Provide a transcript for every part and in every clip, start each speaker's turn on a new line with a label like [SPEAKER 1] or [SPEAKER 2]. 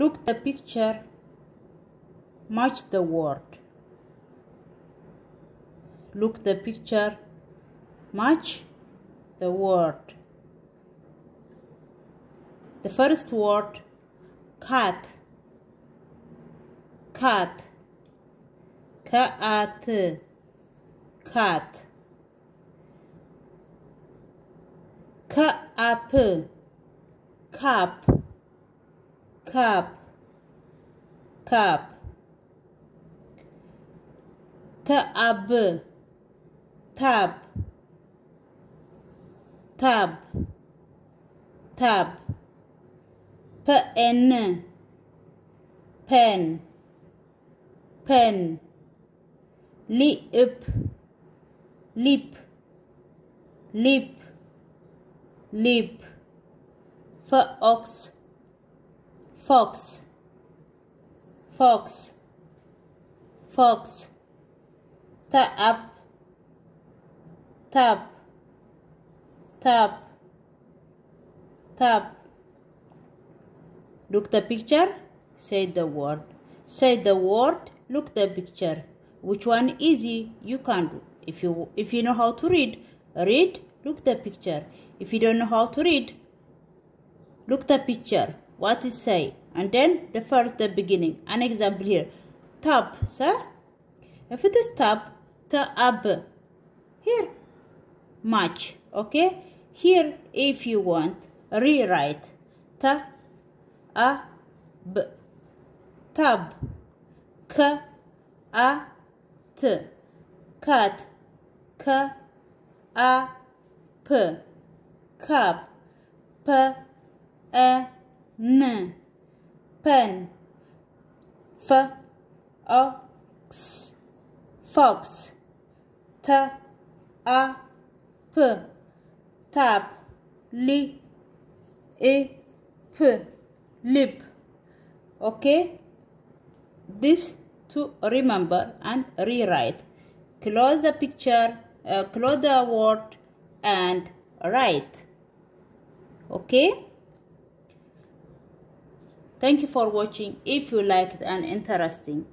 [SPEAKER 1] look the picture. Match the word. Look the picture. Match the word. The first word cat cat cat cat cap cap cap cap tab. Tab. Tab. Tab. Pen. Pen. Pen. Lip. Lip. Lip. Lip. Fox fox. Fox. Fox. Tap tap tap tap look the picture. Say the word. Say the word. Look the picture. Which one easy? You can do. If you if you know how to read read look the picture. If you don't know how to read look the picture. What it say and then the first the beginning. An example here. Top sir. If it is top tab here. Much. Okay? Here if you want rewrite ta a b tab k. A. T. Cat k. A. P. Cap p. A n pen. F ox fox. T a p. Tap li e p. Lip. Okay this to remember and rewrite. Close the picture uh, close the word and write. Okay thank you for watching. If you liked and interesting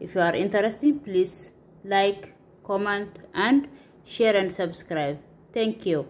[SPEAKER 1] if you are interested please like comment and share and subscribe. Thank you